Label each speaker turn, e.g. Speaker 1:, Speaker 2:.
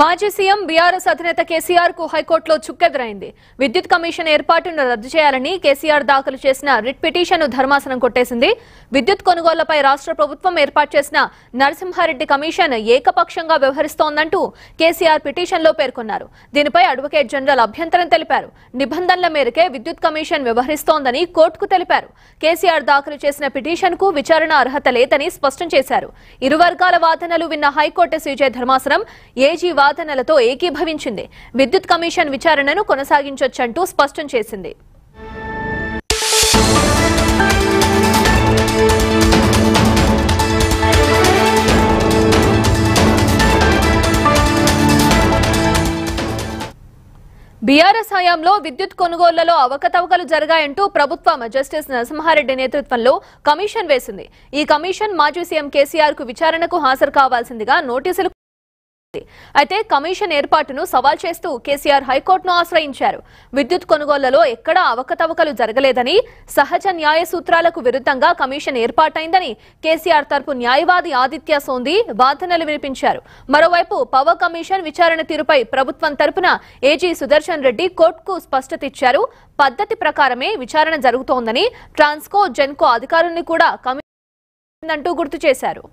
Speaker 1: మాజీ CM BRS అధినేత కేసీఆర్కు హైకోర్టులో చుక్కెదురైంది. విద్యుత్ కమిషన్ ఏర్పాటును రద్దు చేయాలని కేసీఆర్ దాఖలు చేసిన రిట్ పిటిషన్ ధర్మాసనం కొట్టేసింది. విద్యుత్ కొనుగోళ్ళపై రాష్ట్ర ప్రభుత్వం ఏర్పాటు చేసిన నరసింహారెడ్డి కమిషన్ ఏకపక్షంగా వ్యవహరిస్తోందంటూ కేసీఆర్ పిటిషన్లో పేర్కొన్నారు. దీనిపై అడ్వకేట్ జనరల్ అభ్యంతరం తెలిపారు. నిబంధనల మేరకే విద్యుత్ కమిషన్ వ్యవహరిస్తోందని కోర్టుకు తెలిపారు. కేసీఆర్ దాఖలు చేసిన పిటిషన్కు విచారణ అర్హత లేదని స్పష్టం చేశారు. ఇరు వర్గాల వాదనలు విన్న హైకోర్టు సీజే ధర్మాసనం ఏజీ వాదనలతో ఏకీభవించింది. విద్యుత్ కమిషన్ విచారణను కొనసాగించొచ్చంటూ స్పష్టం చేసింది. బీఆర్ఎస్ హయాంలో విద్యుత్ కొనుగోళ్ళలో అవకతవకలు జరిగాయంటూ ప్రభుత్వం జస్టిస్ నరసింహారెడ్డి నేతృత్వంలో కమిషన్ వేసింది. ఈ కమిషన్ మాజీ సీఎం కేసీఆర్కు విచారణకు హాజరు కావాల్సిందిగా నోటీసులు అయితే కమిషన్ ఏర్పాటును సవాల్ చేస్తూ కేసీఆర్ హైకోర్టును ఆశ్రయించారు. విద్యుత్ కొనుగోళ్ళలో ఎక్కడా అవకతవకలు జరగలేదని సహజ న్యాయ సూత్రాలకు విరుద్ధంగా కమిషన్ ఏర్పాటైందని కేసీఆర్ తరపు న్యాయవాది ఆదిత్య సోంది వాదనలు వినిపించారు. మరోవైపు పవర్ కమిషన్ విచారణ తీరుపై ప్రభుత్వం తరపున ఏజీ సుదర్శన్ రెడ్డి కోర్టుకు స్పష్టత ఇచ్చారు పద్ధతి ప్రకారమే విచారణ జరుగుతోందని ట్రాన్స్కో జెన్కో అధికారుల్ని కూడా కమిషన్ అంటూ గుర్తు చేశారు.